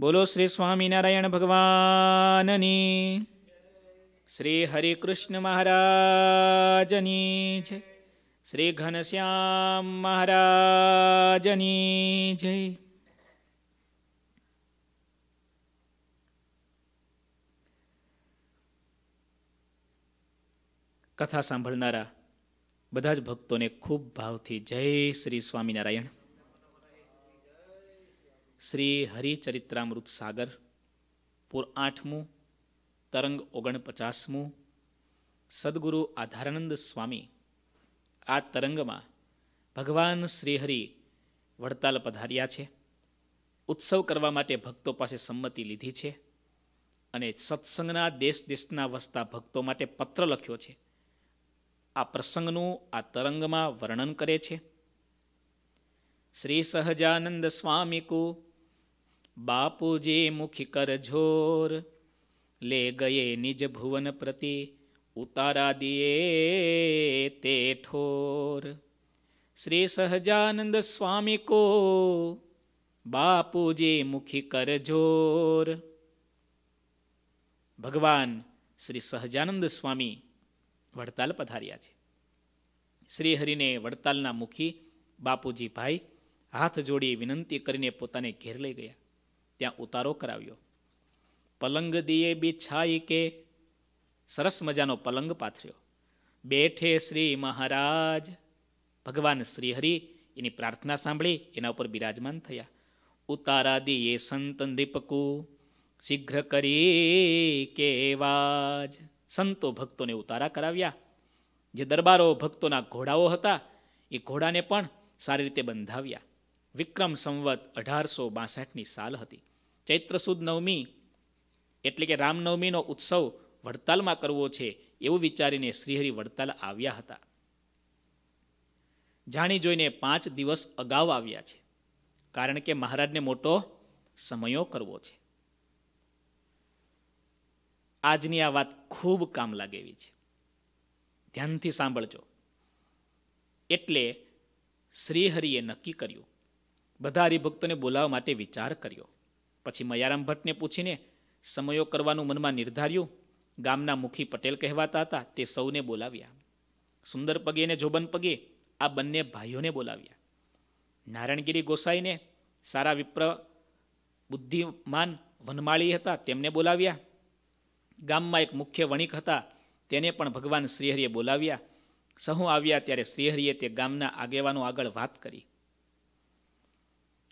બોલો શ્રી સ્વામિનારાયણ ભગવાનની. શ્રી હરિકૃષ્ણ મહારાજની જય. શ્રી ઘનશ્યામ મહારાજની જય. કથા સાંભળનારા બધા જ ભક્તોને ખૂબ ભાવથી જય શ્રી સ્વામિનારાયણ. શ્રી હરિચરિત્રામૃત સાગર, પૂર આઠમું, તરંગ ઓગણપચાસમું, સદગુરુ આધારાનંદ સ્વામી, આ તરંગમાં ભગવાન શ્રીહરિ વડતાલ પધાર્યા છે. ઉત્સવ કરવા માટે ભક્તો પાસે સંમતિ લીધી છે અને સત્સંગના દેશ દેશના વસતા ભક્તો માટે પત્ર લખ્યો છે. આ પ્રસંગનું આ તરંગમાં વર્ણન કરે છે. શ્રી સહજાનંદ સ્વામી કો બાપુજી મુખી કર ઝોર લે ગયે નિજ ભુવન પ્રતિ, ઉતારા દિયે તે ઠોર. શ્રી સહજાનંદ સ્વામી કો, બાપુજી મુખી કર જોર. ભગવાન શ્રી સહજાનંદ સ્વામી વડતાલ પધાર્યા છે. શ્રી હરિને વડતાલના મુખી બાપુજી ભાઈ હાથ જોડી વિનંતી કરીને પોતાને ઘેર લઈ ગયા. ત્યાં ઉતારો કરાવ્યો. પલંગ દિયે બિછાઈ કે સરસ મજાનો પલંગ પાથર્યો. બેઠે શ્રી મહારાજ. ભગવાન શ્રીહરિ એની પ્રાર્થના સાંભળી એના ઉપર બિરાજમાન થયા. ઉતારા દિયે સંત નૃપકુ. શીઘ્ર કરી કેવાજ સંતો ભક્તોને ઉતારા કરાવ્યા. જે દરબારો ભક્તોના ઘોડાઓ હતા, એ ઘોડાને પણ સારી રીતે બંધાવ્યા. વિક્રમ સંવત અઢારસો બાસઠની સાલ હતી. ચૈત્ર સુદ નવમી એટલે કે રામનવમીનો ઉત્સવ વડતાલમાં કરવો છે એવું વિચારીને શ્રીહરિ વડતાલ આવ્યા હતા. જાણી જોઈને પાંચ દિવસ અગાઉ આવ્યા છે, કારણ કે મહારાજને મોટો સમયો કરવો છે. આજની આ વાત ખૂબ કામ લાગે એવી છે. ધ્યાનથી સાંભળજો. એટલે શ્રીહરિએ નક્કી કર્યું, બધા હરિભક્તોને બોલાવવા માટે વિચાર કર્યો. પછી મયારામ ભટ્ટને પૂછીને, સમયો કરવાનું મનમાં નિર્ધાર્યું? ગામના મુખી પટેલ કહેવાતા હતા, તે સૌને બોલાવ્યા. સુંદર પગે અને જોબન પગે આ બંને ભાઈઓને બોલાવ્યા. નારાયણગીરી ગોસાઈને સારા વિપ્ર બુદ્ધિમાન વનમાળી હતા, તેમને બોલાવ્યા. ગામમાં એક મુખ્ય વણિક હતા, તેને પણ ભગવાન શ્રીહરિએ બોલાવ્યા. સહુ આવ્યા ત્યારે શ્રીહરિએ તે ગામના આગેવાનો આગળ વાત કરી.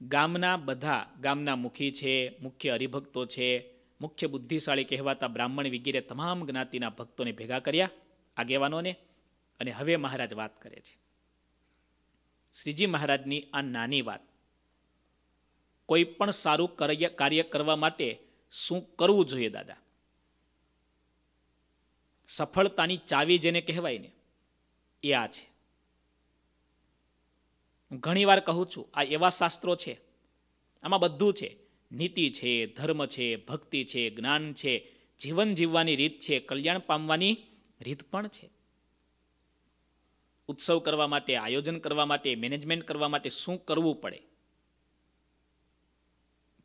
ગામના બધા ગામના મુખી છે, મુખ્ય હરિભક્તો છે, મુખ્ય બુદ્ધિશાળી કહેવાતા બ્રાહ્મણ વગેરે તમામ જ્ઞાતિના ભક્તોને ભેગા કર્યા આગેવાનોને અને હવે મહારાજ વાત કરે છે. શ્રીજી મહારાજની આ નાની વાત, કોઈ પણ સારું કાર્ય કરવા માટે શું કરવું જોઈએ દાદા? સફળતાની ચાવી જેને કહેવાય ને, એ આ છે. હું ઘણીવાર કહું છું, આ એવા શાસ્ત્રો છે. આમાં બધું છે. નીતિ છે, ધર્મ છે, ભક્તિ છે, જ્ઞાન છે, જીવન જીવવાની રીત છે, કલ્યાણ પામવાની રીત પણ છે. ઉત્સવ કરવા માટે, આયોજન કરવા માટે, મેનેજમેન્ટ કરવા માટે શું કરવું પડે?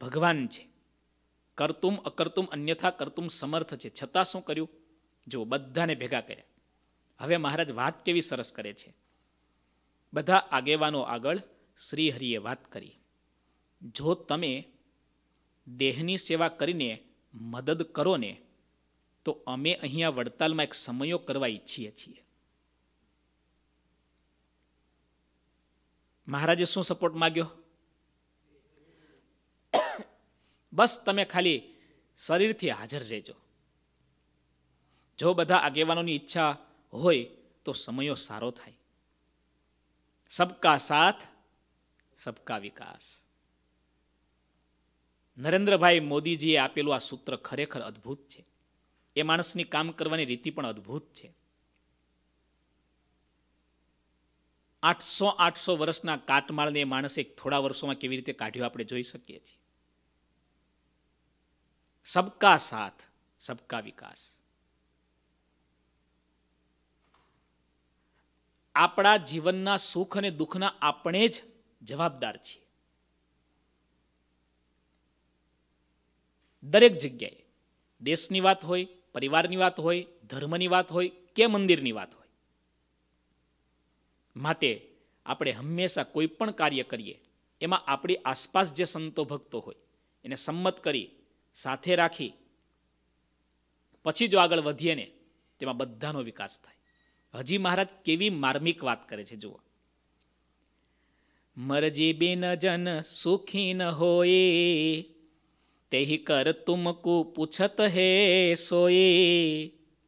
ભગવાન છે. કરતુમ, અકર્તુમ, અન્યથા કરતુમ સમર્થ છે. છતાં શું કર્યું? જો બધાને ભેગા કર્યા. હવે મહારાજ વાત કેવી સરસ કરે છે. બધા આગેવાનો આગળ શ્રીહરિએ વાત કરી. જો તમે દેહની સેવા કરીને મદદ કરો ને, તો અમે અહીંયા વડતાલમાં એક સમયો કરવા ઈચ્છીએ છીએ. મહારાજે શું સપોર્ટ માગ્યો? બસ તમે ખાલી શરીરથી હાજર રહેજો. જો બધા આગેવાનોની ઈચ્છા હોય તો સમયો સારો થાય. સબકા સાથ સબકા વિકાસ નરેન્દ્રભાઈ મોદીજીએ આપેલું આ સૂત્ર ખરેખર અદ્ભુત છે. એ માણસની કામ કરવાની રીતિ પણ અદ્ભુત છે. આઠસો આઠસો વર્ષના કાટમાળને એ માણસે થોડા વર્ષોમાં કેવી રીતે કાઢ્યો આપણે જોઈ શકીએ છીએ. સબકા સાથ, સબકા વિકાસ. આપણા જીવનના સુખ અને દુઃખના આપણે જ જવાબદાર છીએ. દરેક જગ્યાએ દેશની વાત હોય, પરિવારની વાત હોય, ધર્મની વાત હોય કે મંદિરની વાત હોય, માટે આપણે હંમેશા કોઈ પણ કાર્ય કરીએ, એમાં આપણી આસપાસ જે સંતો ભક્તો હોય, એને સંમત કરી, સાથે રાખી, પછી જો આગળ વધીએ ને, તેમાં બધાનો વિકાસ થાય. હજી મહારાજ કેવી માર્મિક વાત કરે છે, જુઓ. મરજી બિન જન સુખી ન હોય, તેહી કર તુમકુ પૂછત હે સોએ.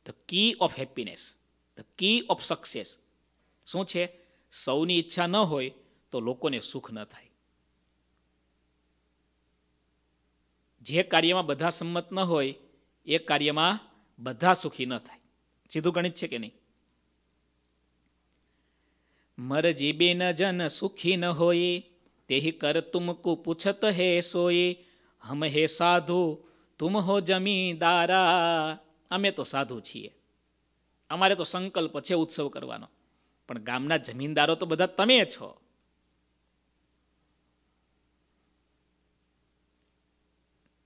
The key of happiness the key of success શું છે? સૌની ઈચ્છા ન હોય તો લોકોને સુખ ન થાય. જે કાર્યમાં બધા સંમત ન હોય, એ કાર્યમાં બધા સુખી ન થાય. સીધું ગણિત છે કે નહીં? મરજી બેન જન સુખી ન હોય તેહી કર તુમકુ પૂછત હે સોય હમ હે સાધુ, તુમ હો જમીદારા અમે તો સાધુ છીએ. અમારે તો સંકલ્પ છે ઉત્સવ કરવાનો. પણ ગામના જમીનદારો તો બધા તમે છો.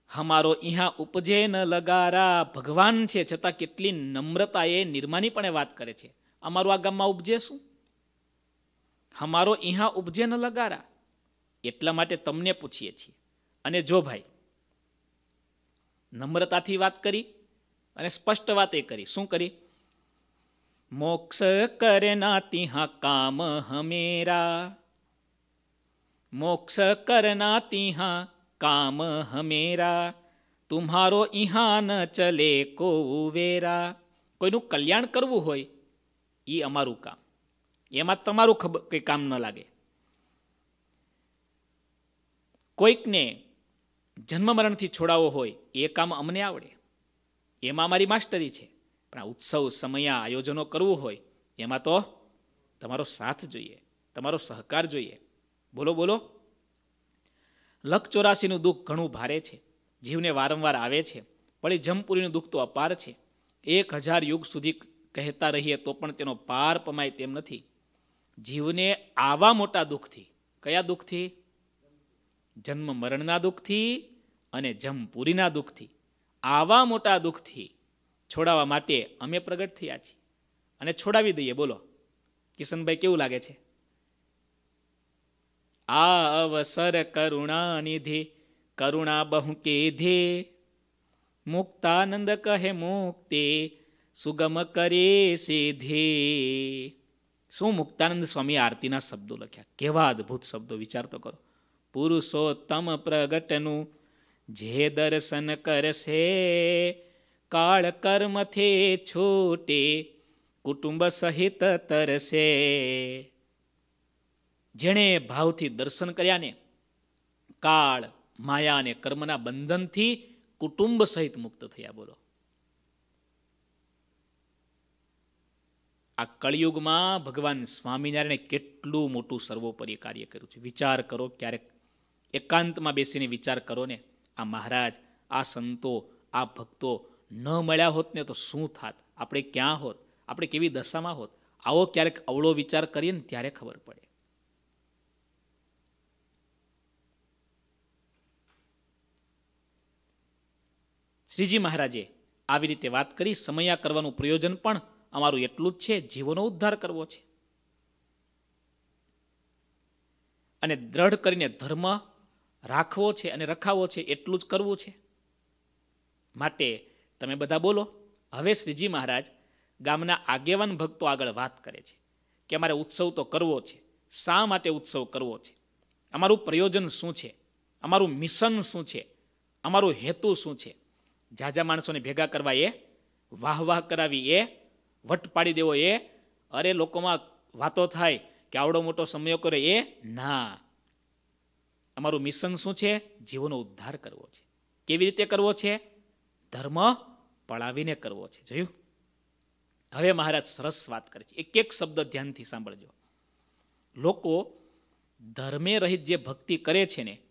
હમારો ઇહા ઉપજે ન લગારા. ભગવાન છે છતાં કેટલી નમ્રતા એ નિર્માનીપણે વાત કરે છે. અમારું આ ગામમાં ઉપજે શું? હમારો ઇહા ઉપજે ન લગારા? એટલા માટે તમને પૂછીએ છીએ. અને જો ભાઈ, નમ્રતાથી વાત કરી અને સ્પષ્ટ વાત એ કરી. શું કરી? મોક્ષ કરના તિહા કામ હમેરા. મોક્ષ કરના તિહા કામ હમેરા. તુમ્હારો ઇહા ન ચલે કોવેરા કોઈનું કલ્યાણ કરવું હોય એ અમારું કામ. એમાં તમારું ખબર કંઈ કામ ન લાગે. કોઈકને જન્મ મરણથી છોડાવવો હોય, એ કામ અમને આવડે. એમાં અમારી માસ્ટરી છે. પણ આ ઉત્સવ, સમયા આયોજનો કરવું હોય, એમાં તો તમારો સાથ જોઈએ, તમારો સહકાર જોઈએ. બોલો બોલો. લખ ચોરાસીનું દુઃખ ઘણું ભારે છે. જીવને વારંવાર આવે છે. પડી જમપુરીનું દુઃખ તો અપાર છે. એક હજાર યુગ સુધી કહેતા રહીએ તો પણ તેનો પાર પમાય તેમ નથી. જીવને આવા મોટા દુઃખથી, કયા દુઃખથી? જન્મ મરણના દુઃખથી અને જમપુરીના દુઃખથી. આવા મોટા દુઃખથી છોડાવવા માટે અમે પ્રગટ થયા છીએ. અને છોડાવી દઈએ, બોલો. કિશનભાઈ, કેવું લાગે છે? આ અવસર કરુણા નિધિ કરુણા બહુ કેધે મુક્તાનંદ કહે મુક્તિ, સુગમ કરે સીધે શું મુક્તાનંદ સ્વામી આરતીના શબ્દો લખ્યા? કેવા અદ્ભુત શબ્દો, વિચાર તો કરો. પુરુષોત્તમ પ્રગટનું જે દર્શન કરશે, કાળ કર્મથી છૂટે, કુટુંબ સહિત તરશે. જેણે ભાવથી દર્શન કર્યા ને, કાળ, માયા અને કર્મના બંધનથી કુટુંબ સહિત મુક્ત થયા, બોલો. આ કળિયુગમાં ભગવાન સ્વામિનારાયણે કેટલું મોટું સર્વોપરી કાર્ય કર્યું છે. વિચાર કરો, ક્યારેક એકાંતમાં બેસીને વિચાર કરો ને, આ મહારાજ, આ સંતો, આ ભક્તો ન મળ્યા હોત ને તો શું થાત? આપણે ક્યાં હોત? આપણે કેવી દશામાં હોત? આવો ક્યારેક અવળો વિચાર કરીએ ને ત્યારે ખબર પડે. શ્રીજી મહારાજે આવી રીતે વાત કરી, સમયા કરવાનું પ્રયોજન પણ અમારું એટલું જ છે જીવોનો ઉદ્ધાર કરવો છે. અને દ્રઢ કરીને ધર્મ રાખવો છે અને રખાવો છે, એટલું જ કરવું છે. માટે તમે બધા બોલો, હવે શ્રીજી મહારાજ ગામના આગેવાન ભક્તો આગળ વાત કરે છે કે અમારે ઉત્સવ તો કરવો છે, શા માટે ઉત્સવ કરવો છે? અમારું પ્રયોજન શું છે? અમારું મિશન શું છે? અમારું હેતુ શું છે? જાજા માણસોને ભેગા કરવા એ વાહ વાહ કરાવી એ વટ પાડી દેવો એ અરે લોકોમાં વાતો થાય કે આવડો મોટો સમયો કરે એ ના. અમારું મિશન શું છે? જીવનો ઉદ્ધાર કરવો છે. કેવી રીતે કરવો છે? ધર્મ પળાવીને કરવો છે. જોયું? હવે મહારાજ સરસ વાત કરે છે. એક એક શબ્દ ધ્યાનથી સાંભળજો. લોકો ધર્મે રહિત જે ભક્તિ કરે છે ને,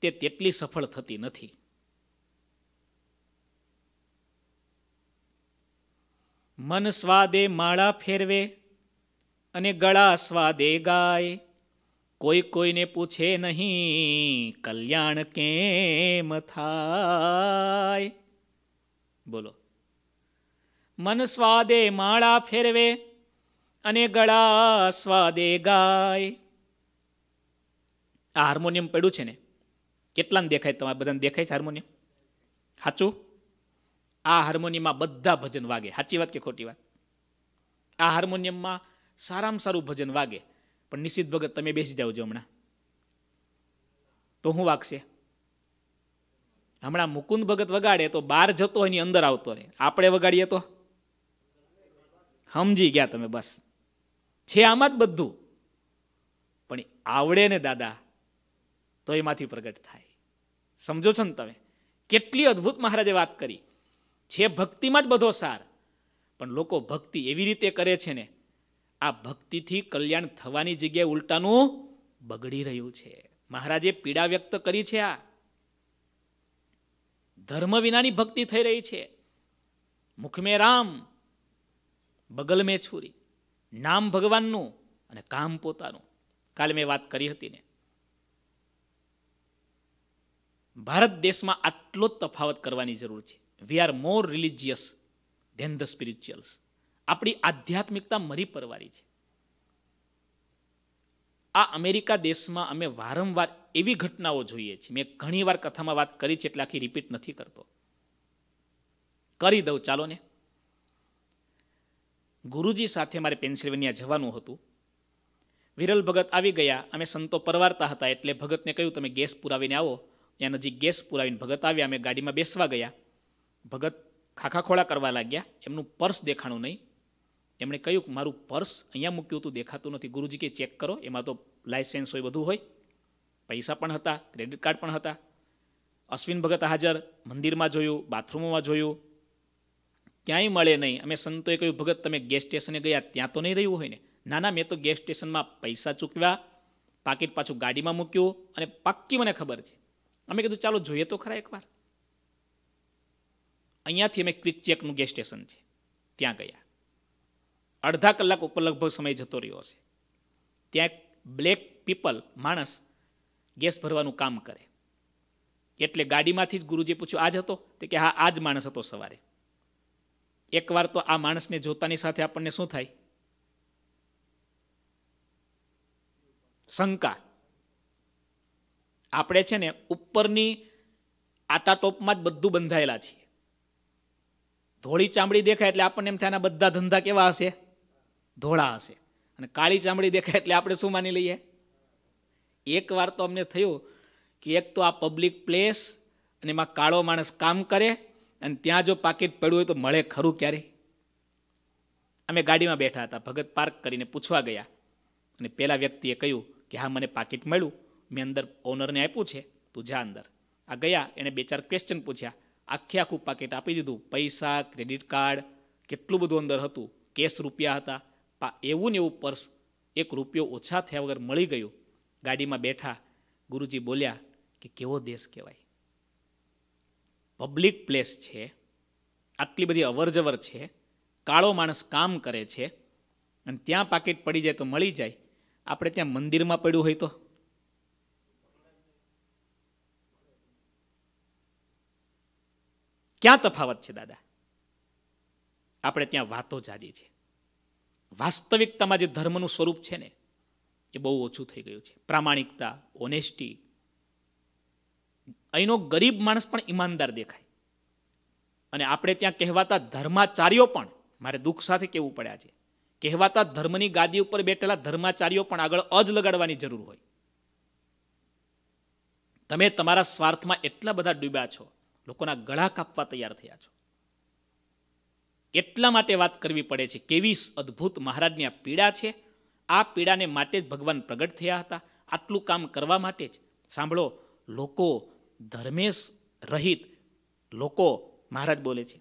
તે તેટલી સફળ થતી નથી. મન સ્વાદે માળા ફેરવે અને ગળા સ્વાદે ગાય. કોઈ કોઈને પૂછે નહીં, કલ્યાણ કેમ થાય? બોલો. મન સ્વાદે માળા ફેરવે અને ગળા સ્વાદે ગાય. આ હાર્મોનિયમ પડ્યું છે ને? કેટલાને દેખાય? તમારે બધાને દેખાય છે હાર્મોનિયમ? સાચું? આ હાર્મોનિયમમાં બધા ભજન વાગે. સાચી વાત કે ખોટી વાત? આ હાર્મોનિયમમાં સારામાં સારું ભજન વાગે. પણ નિશ્ચિત ભગત તમે બેસી જાઓ છો હમણાં. તો શું વાગશે? હમણાં મુકુંદ ભગત વગાડે તો બહાર જતો એની અંદર આવતો રહે. આપણે વગાડીએ તો? સમજી ગયા તમે બસ. છે આમાં જ બધું. પણ આવડે ને દાદા, તો એમાંથી પ્રગટ થાય. સમજો છો ને તમે? કેટલી અદ્ભુત મહારાજે વાત કરી. છે ભક્તિમાં જ બધો સાર. પણ લોકો ભક્તિ એવી રીતે કરે છે ને, આ ભક્તિથી કલ્યાણ થવાની જગ્યાએ ઉલટાનું બગડી રહ્યું છે. મહારાજે પીડા વ્યક્ત કરી છે આ. ધર્મ વિનાની ભક્તિ થઈ રહી છે. મુખ મેં રામ, બગલ મેં છુરી, નામ ભગવાનનું અને કામ પોતાનું. કાલે મેં વાત કરી હતી ને. ભારત દેશમાં આટલો તફાવત કરવાની જરૂર છે. We are more religious than the spirituals આપણી આધ્યાત્મિકતા મરી પરવારી છે. આ અમેરિકા દેશમાં અમે વારંવાર એવી ઘટનાઓ જોઈએ છીએ. મેં ઘણી વાર કથામાં વાત કરી છે, એટલે આખી રિપીટ નથી કરતો. કરી દઉં, ચાલો ને. ગુરુજી સાથે મારે પેન્સિલ્વેનિયા જવાનું હતું. વિરલ ભગત આવી ગયા. અમે સંતો પરવારતા હતા, એટલે ભગતને કહ્યું, તમે ગેસ પુરાવીને આવો. ત્યાં નજીક ગેસ પુરાવીને ભગત આવ્યા. અમે ગાડીમાં બેસવા ગયા. ભગત ખાખાખોળા કરવા લાગ્યા. એમનું પર્સ દેખાણું નહીં. એમણે કહ્યું કે મારું પર્સ અહીંયા મૂક્યું હતું, દેખાતું નથી. ગુરુજી કે ચેક કરો, એમાં તો લાયસન્સ હોય, બધું હોય. પૈસા પણ હતા, ક્રેડિટ કાર્ડ પણ હતા. અશ્વિન ભગત હાજર, મંદિરમાં જોયું, બાથરૂમમાં જોયું. ક્યાંય મળે નહીં. અમે સંતોએ કહ્યું, ભગત, તમે ગેસ સ્ટેશને ગયા, ત્યાં તો નહીં રહ્યું હોય ને, ના ના મેં તો ગેસ સ્ટેશનમાં પૈસા ચૂકવ્યા, પાકીટ પાછું ગાડીમાં મૂક્યું અને પાક્કી મને ખબર છે. અમે કીધું, ચાલો, જોઈએ તો ખરા એકવાર. અહીંયાથી અમે ક્વિક ચેકનું ગેસ સ્ટેશન છે. ત્યાં ગયા. અડધા કલાક ઉપર લગભગ સમય જતો રહ્યો હશે. ત્યાં એક બ્લેક પીપલ માણસ ગેસ ભરવાનું કામ કરે. એટલે ગાડીમાંથી જ ગુરુજી પૂછ્યું, આજ હતો? તે કે, હા આ જ માણસ હતો સવારે. એકવાર તો આ માણસને જોતાની સાથે આપણને શું થાય? શંકા. આપણે છે ને ઉપરની આટા ટોપમાં જ બધું બંધાયેલા છીએ. ધોળી ચામડી દેખાય એટલે આપણને એમ થાય બધા ધંધા કેવા હશે? ધોળા હશે. અને કાળી ચામડી દેખાય એટલે આપણે શું માની લઈએ? એક વાર તો અમને થયું કે એક તો આ પબ્લિક પ્લેસ અને એમાં કાળો માણસ કામ કરે અને ત્યાં જો પાકીટ પડ્યું હોય તો મળે ખરું ક્યારે? અમે ગાડીમાં બેઠા હતા, ભગત પાર્ક કરીને પૂછવા ગયા. અને પેલા વ્યક્તિએ કહ્યું કે હા, મને પાકીટ મળ્યું. મેં અંદર ઓનરને આપ્યું છે. તું જા અંદર. આ ગયા, એણે બે ચાર ક્વેશ્ચન પૂછ્યા. આખે આખું પાકીટ આપી દીધું. પૈસા ક્રેડિટ કાર્ડ કેટલું બધું અંદર હતું. કેશ રૂપિયા હતા. એવું ને એવું પર્સ એક રૂપિયો ઓછા થયા વગર મળી ગયું. ગાડીમાં બેઠા ગુરુજી બોલ્યા કે કેવો દેશ કહેવાય. પબ્લિક પ્લેસ છે. આટલી બધી અવરજવર છે. કાળો માણસ કામ કરે છે. અને ત્યાં પાકીટ પડી જાય તો મળી જાય. આપણે ત્યાં મંદિરમાં પડ્યું હોય તો ક્યાં તફાવત છે, દાદા? આપણે ત્યાં વાતો જાદી છે. વાસ્તવિકતામાં જે ધર્મનું સ્વરૂપ છે ને, એ બહુ ઓછું થઈ ગયું છે. પ્રામાણિકતા ઓનેસ્ટી અહીંનો ગરીબ માણસ પણ ઈમાનદાર દેખાય. અને આપણે ત્યાં કહેવાતા ધર્માચાર્યો પણ, મારે દુઃખ સાથે કહેવું પડ્યા છે, કહેવાતા ધર્મની ગાદી ઉપર બેઠેલા ધર્માચાર્યો પણ આગળ અજ લગાડવાની જરૂર હોય. તમે તમારા સ્વાર્થમાં એટલા બધા ડૂબ્યા છો લોકોના ગળા કાપવા તૈયાર થયા છો. એટલા માટે વાત કરવી પડે છે, કેવી અદ્ભુત મહારાજની આ પીડા છે. આ પીડાને માટે જ ભગવાન પ્રગટ થયા હતા. આટલું કામ કરવા માટે જ. સાંભળો, લોકો ધર્મેશ રહિત, લોકો, મહારાજ બોલે છે,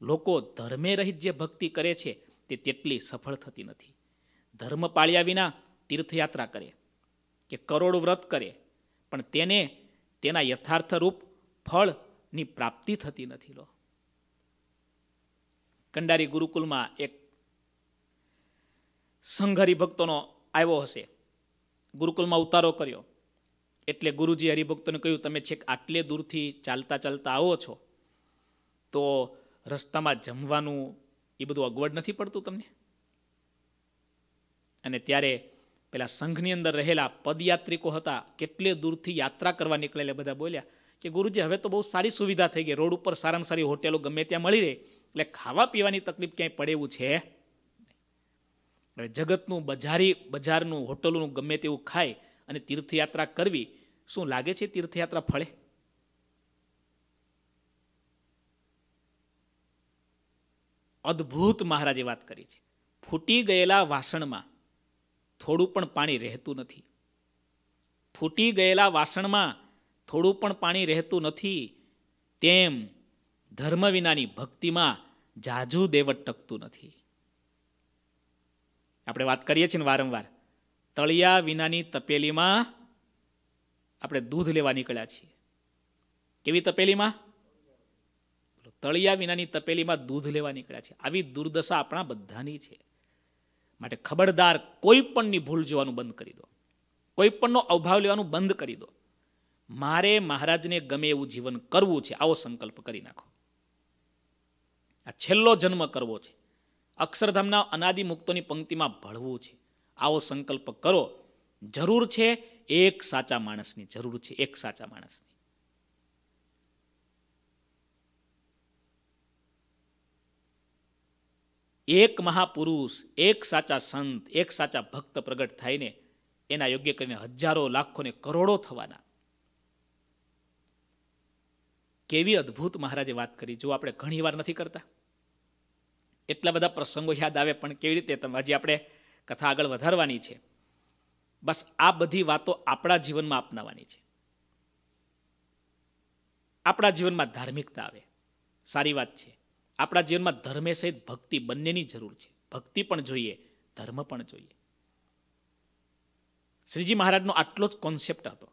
લોકો ધર્મે રહિત જે ભક્તિ કરે છે, તે તેટલી સફળ થતી નથી. ધર્મ પાળ્યા વિના તીર્થયાત્રા કરે, કે કરોડ વ્રત કરે, પણ તેને, તેના યથાર્થ રૂપ ફળની પ્રાપ્તિ થતી નથી લો. કંડારી ગુરુકુલમાં એક સંઘ હરિભક્તોનો આવ્યો હશે. ગુરુકુલમાં ઉતારો કર્યો. એટલે ગુરુજી હરિભક્તોને કહ્યું, તમે છેક આટલે દૂરથી ચાલતા ચાલતા આવો છો, તો રસ્તામાં જમવાનું એ બધું અગવડ નથી પડતું તમને? અને ત્યારે પેલા સંઘની અંદર રહેલા પદયાત્રિકો હતા, કેટલે દૂરથી યાત્રા કરવા નીકળેલા બધા બોલ્યા કે ગુરુજી, હવે તો બહુ સારી સુવિધા થઈ ગઈ. રોડ ઉપર સારામાં સારી હોટેલો ગમે ત્યાં મળી રહે. એટલે ખાવા પીવાની તકલીફ ક્યાંય પડે એવું છે? હવે જગતનું બજારી, બજારનું, હોટલોનું ગમે તેવું ખાય અને તીર્થયાત્રા કરવી, શું લાગે છે તીર્થયાત્રા ફળે? અદ્ભુત મહારાજે વાત કરી છે. ફૂટી ગયેલા વાસણમાં થોડું પણ પાણી રહેતું નથી. ફૂટી ગયેલા વાસણમાં થોડું પણ પાણી રહેતું નથી, તેમ ધર્મ વિનાની ભક્તિમાં જાજુ દેવટ ટકતું નથી. આપણે વાત કરીએ છીએ ને વારંવાર, તળિયા વિનાની તપેલીમાં આપણે દૂધ લેવા નીકળ્યા છીએ. કેવી તપેલીમાં? તળિયા વિનાની તપેલીમાં દૂધ લેવા નીકળ્યા છે આવી દુર્દશા આપણા બધાની છે. માટે ખબરદાર કોઈ પણની ભૂલ જોવાનું બંધ કરી દો. કોઈ પણનો અભાવ લેવાનું બંધ કરી દો. મારે મહારાજને ગમે એવું જીવન કરવું છે, આવો સંકલ્પ કરી નાખો. આ છેલ્લો જન્મ કરવો છે. અક્ષરધામના અનાદિ મુક્તોની પંક્તિમાં ભળવું છે. આવો સંકલ્પ કરો. જરૂર છે એક સાચા માણસની, જરૂર છે એક સાચા માણસની. એક મહાપુરુષ, એક સાચા સંત, એક સાચા ભક્ત પ્રગટ થાય ને એના યોગ્ય કરીને હજારો લાખો ને કરોડો થવાના. કેવી અદ્ભુત મહારાજે વાત કરી. જો આપણે ઘણી વાર નથી કરતા, એટલા બધા પ્રસંગો યાદ આવે, પણ કેવી રીતે હજી આપણે કથા આગળ વધારવાની છે. બસ આ બધી વાતો આપણા જીવનમાં અપનાવવાની છે. આપણા જીવનમાં ધાર્મિકતા આવે. સારી વાત છે. આપણા જીવનમાં ધર્મે સહિત ભક્તિ બંનેની જરૂર છે. ભક્તિ પણ જોઈએ, ધર્મ પણ જોઈએ. શ્રીજી મહારાજનો આટલો જ કોન્સેપ્ટ હતો.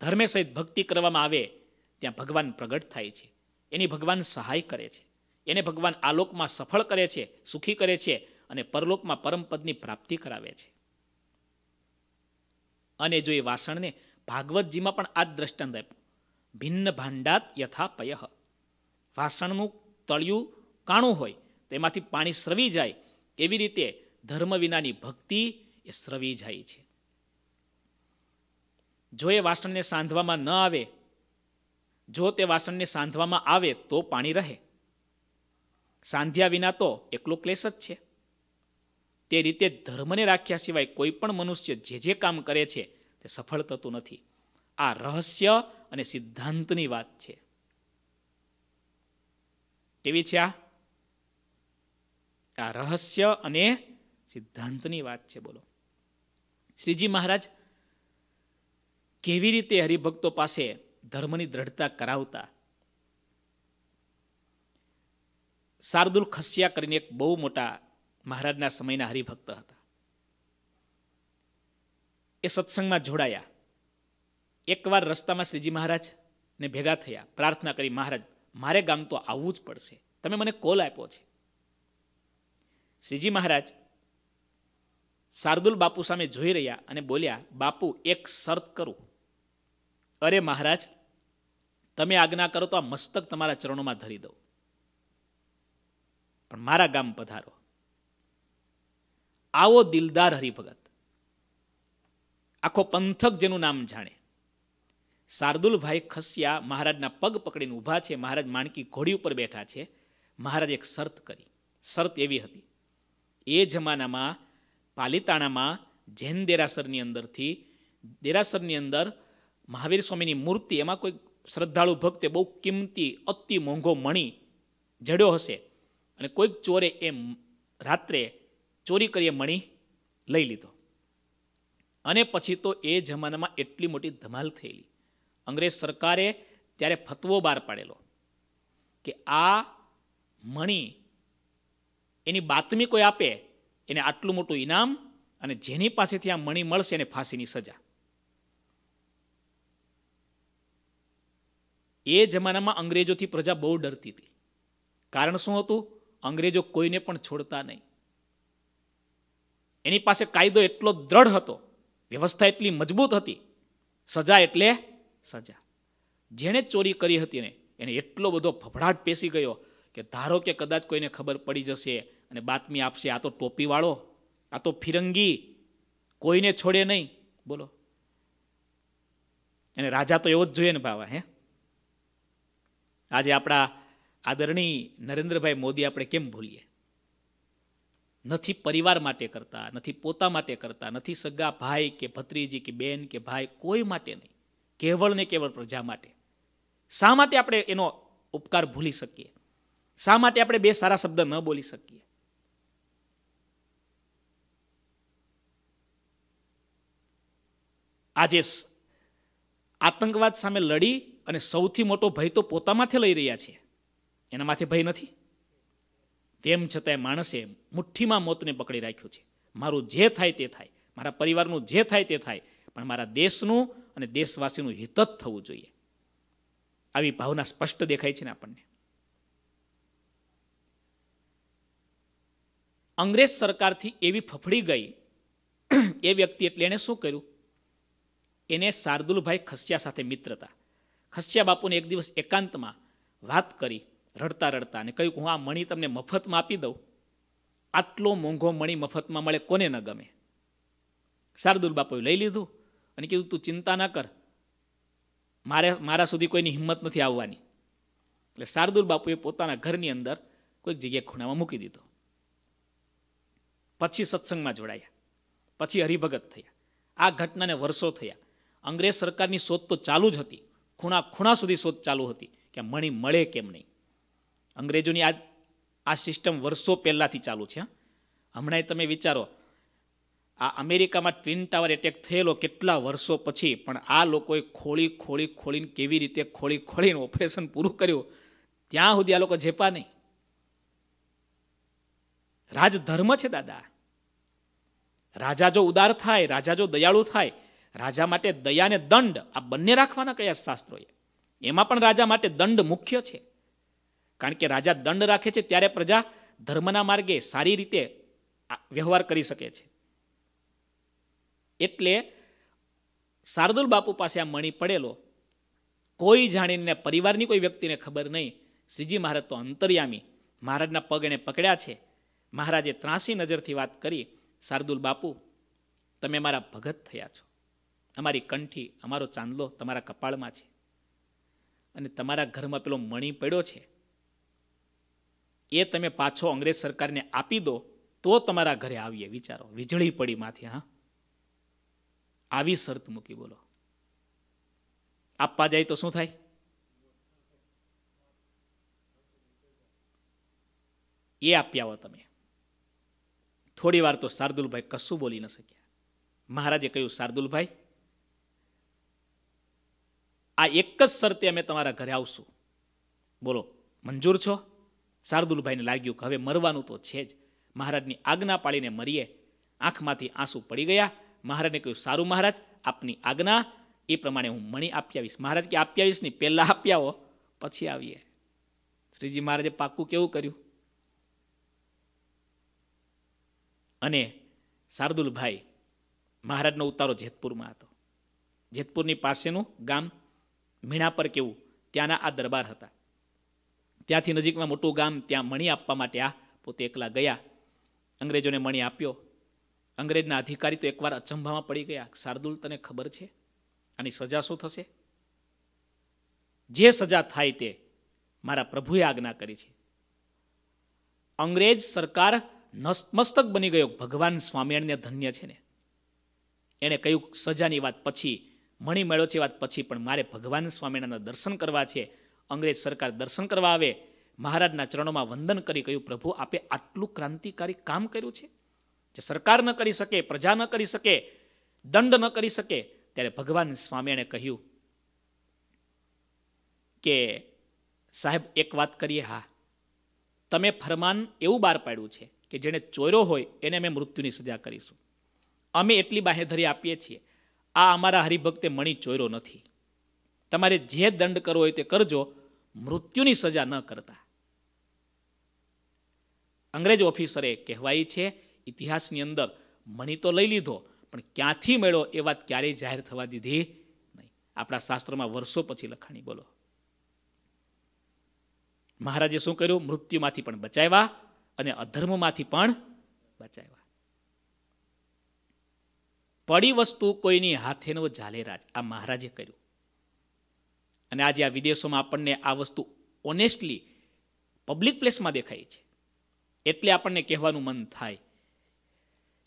ધર્મે સહિત ભક્તિ કરવામાં આવે ત્યાં ભગવાન પ્રગટ થાય છે. એની ભગવાન સહાય કરે છે. એને ભગવાન આલોકમાં સફળ કરે છે, સુખી કરે છે અને પરલોકમાં પરમપદની પ્રાપ્તિ કરાવે છે. અને જો એ વાસણને ભાગવતજીમાં પણ આ દ્રષ્ટાંત આપ્યું. ભિન્ન ભાંડાત યથા પયહ વાસણનું તળિયું કાણું હોય, તેમાંથી પાણી સ્રવી જાય, એવી રીતે ધર્મ વિનાની ભક્તિ એ સ્રવી જાય છે. જો એ વાસણને સાંધવામાં ન આવે જો તે વાસણને સાંધવામાં આવે તો પાણી રહે. સાંધ્યા વિના તો એકલો ક્લેશ જ છે. તે રીતે ધર્મને રાખ્યા સિવાય કોઈ પણ મનુષ્ય જે જે કામ કરે છે તે સફળ થતું નથી. આ રહસ્ય અને સિદ્ધાંતની વાત છે. કેવી છે આ? આ રહસ્ય અને સિદ્ધાંતની વાત છે, બોલો. શ્રીજી મહારાજ, કેવી રીતે હરિભક્તો પાસે ધર્મની દ્રઢતા કરાવતા. શાર્દુલ ખસિયા કરીને એક બહુ મોટા મહારાજના સમયના હરિભક્ત હતા. એ સત્સંગમાં જોડાયા. એકવાર રસ્તામાં શ્રીજી મહારાજ ને ભેગા થયા, પ્રાર્થના કરી, મહારાજ, મારે ગામ તો આવવું જ પડશે. તમે મને કોલ આપ્યો છે. શ્રીજી મહારાજ શાર્દુલ બાપુ સામે જોઈ રહ્યા અને બોલ્યા, બાપુ, એક શરત કરું. અરે મહારાજ તમે આજ્ઞા કરો તો આ મસ્તક તમારા ચરણોમાં ધરી દઉં. પણ મારા ગામ પધારો. આવો દિલદાર હરિભગત. આખો પંથક જેનું નામ જાણે. શાર્દુલભાઈ ખસ્યા મહારાજના પગ પકડીને ઊભા છે, મહારાજ માણકી ઘોડી ઉપર બેઠા છે. મહારાજ એક શરત કરી. શરત એવી હતી. એ જમાનામાં પાલિતાણામાં જૈન દેરાસરની અંદરથી, દેરાસરની અંદર મહાવીર સ્વામીની મૂર્તિ, એમાં કોઈ શ્રદ્ધાળુ ભક્તે બહુ કિંમતી, અતિ મોંઘો મણી જડ્યો હશે અને કોઈક ચોરે એ રાત્રે ચોરી કરી મણી લઈ લીધો. અને પછી તો એ જમાનામાં એટલી મોટી ધમાલ થયેલી. અંગ્રેજ સરકારે ત્યારે ફતવો બહાર પાડેલો કે આ મણી એની બાતમી કોઈ આપે, એને આટલું મોટું ઇનામ અને જેની પાસેથી આ મણી મળશે એને ફાંસીની સજા. એ જમાનામાં અંગ્રેજોથી પ્રજા બહુ ડરતી હતી. કારણ શું હતું? અંગ્રેજો કોઈને પણ છોડતા નહીં. એની પાસે કાયદો એટલો દ્રઢ હતો, વ્યવસ્થા એટલી મજબૂત હતી, સજા એટલે સજા. જેણે ચોરી કરી હતી ને, એને એટલો બધો ફફડાટ પેસી ગયો કે ધારો કે કદાચ કોઈને ખબર પડી જશે અને બાતમી આપશે, આ તો ટોપીવાળો, આ તો ફિરંગી, કોઈને છોડે નહીં. બોલો. એને રાજા તો એવો જ જોઈએ ને બાવા હે? આજે આપણા આદરણીય નરેન્દ્રભાઈ મોદી આપણે કેમ ભૂલીએ? નથી પરિવાર માટે કરતા, નથી પોતા માટે કરતા, નથી સગા ભાઈ કે ભત્રીજી કે બેન કે ભાઈ કોઈ માટે નહીં. કેવળ ને કેવળ પ્રજા માટે. શા માટે આપણે એનો ઉપકાર ભૂલી શકીએ? શા માટે આપણે બે સારા શબ્દ ન બોલી શકીએ? આજે આતંકવાદ સામે લડી અને સૌથી મોટો ભય તો પોતામાંથી લઈ રહ્યા છે. એના માથે ભય નથી. તેમ છતાંય માણસે મુઠ્ઠીમાં મોતને પકડી રાખ્યું છે. મારું જે થાય તે થાય. મારા પરિવારનું જે થાય તે થાય. પણ મારા દેશનું અને દેશવાસીનું હિત જ થવું જોઈએ. આવી ભાવના સ્પષ્ટ દેખાય છે ને આપણને. અંગ્રેજ સરકારથી એવી ફફડી ગઈ. એ વ્યક્તિ એટલે એણે શું કર્યું? એને શાર્દુલભાઈ ખસિયા સાથે મિત્રતા. ખસિયા બાપુને એક દિવસ એકાંતમાં વાત કરી, રડતા રડતા, અને કહ્યું હું આ મણી તમને મફતમાં આપી દઉં. આટલો મોંઘો મણી મફતમાં મળે કોને ન ગમે? શાર્દુલ બાપુએ લઈ લીધું અને કીધું, તું ચિંતા ના કર. મારે, મારા સુધી કોઈની હિંમત નથી આવવાની. એટલે શાર્દુલ બાપુએ પોતાના ઘરની અંદર કોઈક જગ્યાએ ખૂણામાં મૂકી દીધો. પછી સત્સંગમાં જોડાયા. પછી હરિભગત થયા. આ ઘટનાને વર્ષો થયા. અંગ્રેજ સરકારની શોધ તો ચાલુ જ હતી. ખૂણા ખૂણા સુધી શોધ ચાલુ હતી કે મણી મળે કેમ નહીં. અંગ્રેજોની આ આ સિસ્ટમ વર્ષો પહેલાંથી ચાલુ છે હમણાં તમે વિચારો, આ અમેરિકામાં ટ્વિન ટાવર એટેક થયેલો કેટલા વર્ષો પછી, પણ આ લોકોએ ખોળી ખોળી ખોળીને કેવી રીતે ખોળી ખોળીને ઓપરેશન પૂરું કર્યું, ત્યાં સુધી આ લોકો ઝેપા નહીં. રાજધર્મ છે દાદા. રાજા જો ઉદાર થાય, રાજા જો દયાળુ થાય રાજા માટે દયા અને દંડ આ બંને રાખવાના કયા શાસ્ત્રોએ? એમાં પણ રાજા માટે દંડ મુખ્ય છે. કારણ કે રાજા દંડ રાખે છે ત્યારે પ્રજા ધર્મના માર્ગે સારી રીતે વ્યવહાર કરી શકે છે. એટલે શાર્દુલ બાપુ પાસે આ મણી પડેલો. કોઈ જાણીને પરિવારની કોઈ વ્યક્તિને ખબર નહીં. શ્રીજી મહારાજ તો અંતર્યામી. મહારાજના પગ એણે પકડ્યા છે. મહારાજે ત્રાસી નજરથી વાત કરી. શાર્દુલ બાપુ, તમે મારા ભગત થયા છો. અમારી કંઠી, અમારો ચાંદલો તમારા કપાળમાં છે. અને તમારા ઘરમાં પેલો મણી પડ્યો છે. એ તમે પાછો અંગ્રેજ સરકારને આપી દો, તો તમારા ઘરે આવીએ, વિચારો. વીજળી પડી માથે, હા? આવી શરત મૂકી બોલો. આપવા જાય તો શું થાય? એ આપી આવો તમે થોડી વાર તો શાર્દુલભાઈ કશું બોલી ન શક્યા. મહારાજે કહ્યું, શાર્દુલભાઈ આ એક જ શરતે અમે તમારા ઘરે આવશું. બોલો, મંજૂર છો? શાર્દુલભાઈને લાગ્યું કે હવે મરવાનું તો છે જ. મહારાજની આજ્ઞા પાડીને મરીએ. આંખમાંથી આંસુ પડી ગયા. મહારાજને કહ્યું, સારું મહારાજ, આપની આજ્ઞા એ પ્રમાણે હું મણી આપી આવીશ મહારાજ કે આપી આવીશ નહીં, પહેલાં આપી આવો પછી આવીએ. શ્રીજી મહારાજે પાક્કું કેવું કર્યું? અને શાર્દુલભાઈ મહારાજનો ઉતારો જેતપુરમાં હતો. જેતપુરની પાસેનું ગામ મીણાપર કેવું? ત્યાંના આ દરબાર હતા. ત્યાંથી નજીકમાં મોટું ગામ ત્યાં મણી આપવા માટે આ પોતે એકલા ગયા. અંગ્રેજોને મણી આપ્યો. અંગ્રેજના અધિકારી તો એકવાર અચંભામાં પડી ગયા. શાર્દુલ, તને ખબર છે? આની સજા શું થશે? જે સજા થાય તે મારા પ્રભુએ આજ્ઞા કરી છે. અંગ્રેજ સરકાર નસ્તમસ્તક બની ગયો. ભગવાન સ્વામિનારાયણને ધન્ય છે ને. એણે કહ્યું, સજાની વાત પછી મણી મેળો છે વાત પછી, પણ મારે ભગવાન સ્વામિનારાયણના દર્શન કરવા છે, અંગ્રેજ સરકાર દર્શન કરવા આવે, મહારાજના ચરણોમાં વંદન કરી કહ્યું, પ્રભુ, આપે આટલું ક્રાંતિકારી કામ કર્યું છે? જે સરકાર ન કરી શકે, પ્રજા ન કરી શકે, દંડ ન કરી શકે. ત્યારે ભગવાન સ્વામિયાણે કહ્યું કે, સાહેબ, એક વાત કરીએ, હા. તમે ફરમાન એવું બહાર પાડ્યું છે કે જેણે ચોર્યો હોય, એને અમે મૃત્યુની સજા કરીશું. અમે એટલી બાહેધરી આપીએ છીએ. આ અમારા હરિભક્તે મણી ચોર્યો નથી. તમારે જે દંડ કરવો હોય તે કરજો, મૃત્યુની સજા ન કરતા. અંગ્રેજ ઓફિસરે કહેવાય છે, ઇતિહાસની અંદર મણી તો લઈ લીધો, પણ ક્યાંથી મેળો એ વાત ક્યારેય જાહેર થવા દીધી નહીં. આપણા શાસ્ત્રોમાં વર્ષો પછી લખાણી બોલો. મહારાજે શું કર્યું? મૃત્યુમાંથી પણ બચાવ્યા અને અધર્મમાંથી પણ બચાવ્યા. પડી વસ્તુ કોઈની હાથે નો ઝાલે રાજ આ મહારાજે કર્યું. અને આજે આ વિદેશોમાં આપણને આ વસ્તુ ઓનેસ્ટલી પબ્લિક પ્લેસમાં દેખાય છે. એટલે આપણને કહેવાનું મન થાય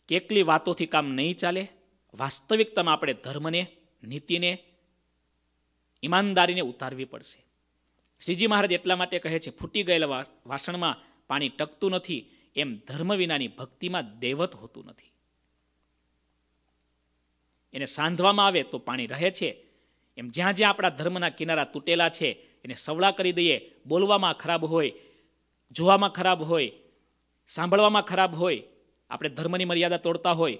કે એકલી વાતોથી કામ નહીં ચાલે. વાસ્તવિકતામાં આપણે ધર્મને, નીતિને, ઈમાનદારીને ઉતારવી પડશે. શ્રીજી મહારાજ એટલા માટે કહે છે, ફૂટી ગયેલા વાસણમાં પાણી ટકતું નથી, એમ ધર્મ વિનાની ભક્તિમાં દૈવત હોતું નથી. એને સાંધવામાં આવે તો પાણી રહે છે. એમ જ્યાં જ્યાં આપણા ધર્મના કિનારા તૂટેલા છે, એને સવળા કરી દઈએ. બોલવામાં ખરાબ હોય, જોવામાં ખરાબ હોય, સાંભળવામાં ખરાબ હોય, આપણે ધર્મની મર્યાદા તોડતા હોય.